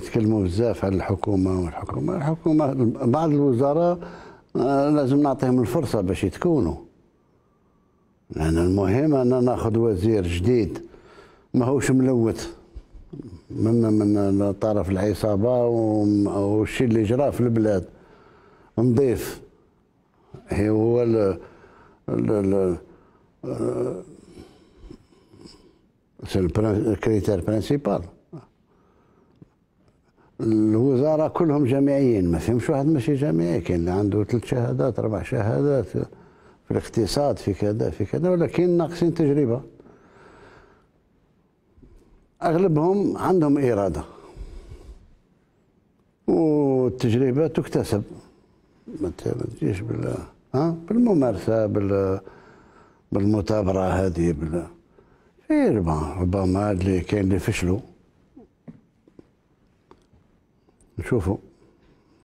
تكلموا بزاف على الحكومة والحكومة. الحكومة بعض الوزراء آه، لازم نعطيهم الفرصة باش يتكونوا. لأن المهم ان ناخذ وزير جديد ماهوش ملوث. من من طرف العصابة والشيء اللي جرى في البلاد. نظيف هو ال ال critère principal. الوزراء كلهم جامعيين ما فيهمش واحد ماشي جامعي كاين اللي عنده ثلاث شهادات أربع شهادات في الاقتصاد في كذا في كذا ولكن ناقصين تجربة. أغلبهم عندهم إرادة. والتجربة تكتسب. ما تجيش بال ها؟ بالممارسة بال بالمثابرة هذه بال في ربما اللي كاين اللي فشلوا. نشوفوا